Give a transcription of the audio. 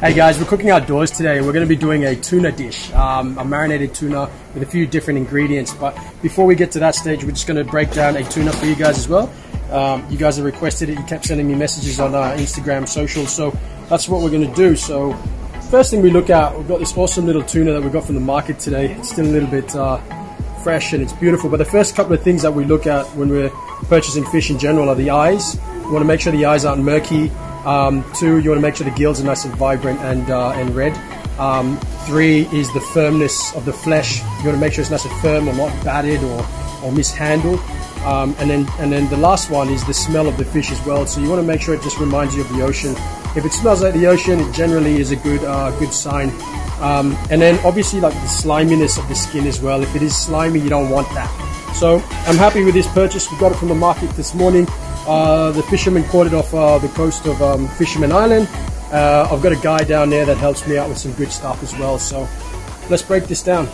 Hey guys, we're cooking outdoors today. We're going to be doing a tuna dish, um, a marinated tuna with a few different ingredients. But before we get to that stage, we're just going to break down a tuna for you guys as well. Um, you guys have requested it. You kept sending me messages on uh, Instagram, social, so that's what we're going to do. So first thing we look at, we've got this awesome little tuna that we got from the market today. It's still a little bit uh, fresh and it's beautiful. But the first couple of things that we look at when we're purchasing fish in general are the eyes. We want to make sure the eyes aren't murky. Um, two, you want to make sure the gills are nice and vibrant and uh, and red. Um, three is the firmness of the flesh. You want to make sure it's nice and firm or not battered or, or mishandled. Um, and then and then the last one is the smell of the fish as well. So you want to make sure it just reminds you of the ocean. If it smells like the ocean, it generally is a good uh, good sign. Um, and then obviously like the sliminess of the skin as well. If it is slimy, you don't want that. So I'm happy with this purchase. We got it from the market this morning. Uh, the fishermen caught it off uh, the coast of um, Fisherman Island. Uh, I've got a guy down there that helps me out with some good stuff as well. So let's break this down.